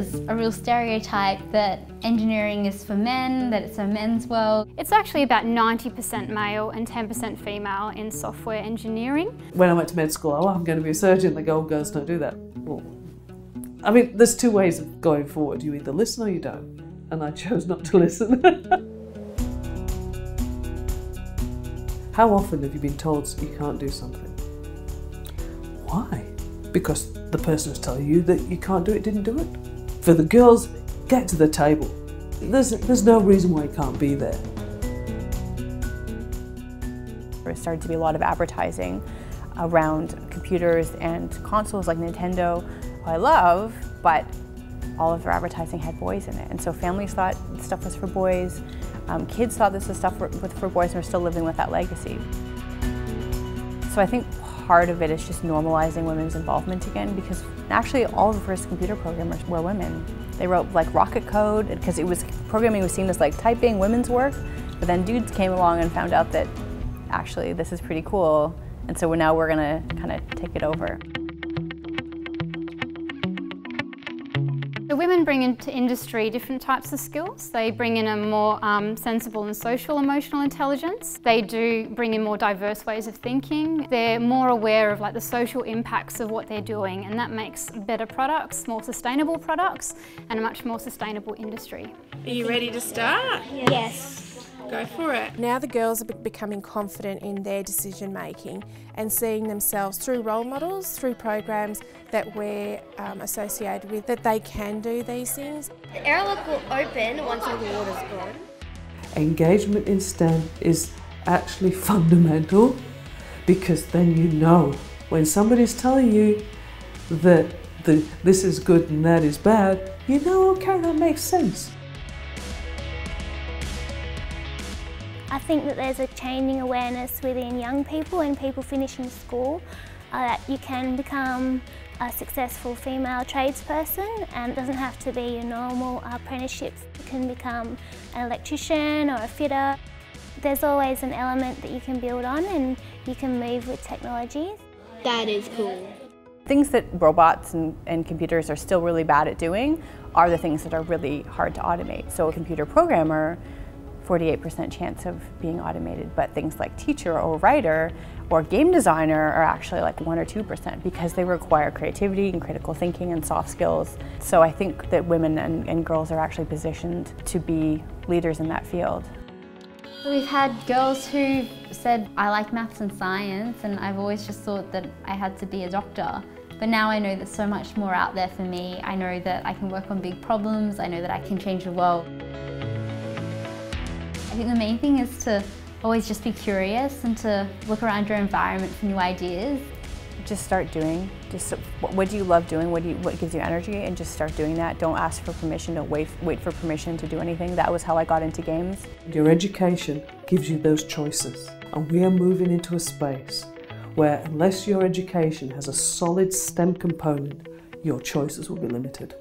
there's a real stereotype that engineering is for men, that it's a men's world. It's actually about 90% male and 10% female in software engineering. When I went to med school, oh, I'm going to be a surgeon. They go, oh, girls don't do that. Well, I mean, there's two ways of going forward. You either listen or you don't. And I chose not to listen. How often have you been told you can't do something? Why? Because the person who's telling you that you can't do it didn't do it. For the girls, get to the table. There's, there's no reason why you can't be there. There started to be a lot of advertising around computers and consoles like Nintendo, I love, but all of their advertising had boys in it. And so families thought stuff was for boys, um, kids thought this was stuff for, for boys and we're still living with that legacy. So I think part of it is just normalizing women's involvement again because actually all the first computer programmers were women. They wrote like rocket code because it was programming was seen as like typing women's work, but then dudes came along and found out that actually this is pretty cool, and so now we're gonna kind of take it over. Women bring into industry different types of skills. They bring in a more um, sensible and social emotional intelligence. They do bring in more diverse ways of thinking. They're more aware of like the social impacts of what they're doing and that makes better products, more sustainable products and a much more sustainable industry. Are you ready to start? Yes. Go for it. Now the girls are becoming confident in their decision making and seeing themselves through role models, through programs that we're um, associated with, that they can do these things. The airlock will open once all the water's gone. Engagement in STEM is actually fundamental because then you know when somebody's telling you that the, this is good and that is bad, you know, okay, that makes sense. I think that there's a changing awareness within young people and people finishing school uh, that you can become a successful female tradesperson and it doesn't have to be your normal apprenticeship. You can become an electrician or a fitter. There's always an element that you can build on and you can move with technologies. That is cool. Things that robots and, and computers are still really bad at doing are the things that are really hard to automate. So a computer programmer 48% chance of being automated, but things like teacher or writer or game designer are actually like 1 or 2% because they require creativity and critical thinking and soft skills. So I think that women and, and girls are actually positioned to be leaders in that field. We've had girls who said, I like maths and science, and I've always just thought that I had to be a doctor. But now I know there's so much more out there for me. I know that I can work on big problems. I know that I can change the world. I think the main thing is to always just be curious and to look around your environment for new ideas. Just start doing. Just what do you love doing? What do you, what gives you energy? And just start doing that. Don't ask for permission. Don't wait wait for permission to do anything. That was how I got into games. Your education gives you those choices, and we are moving into a space where unless your education has a solid STEM component, your choices will be limited.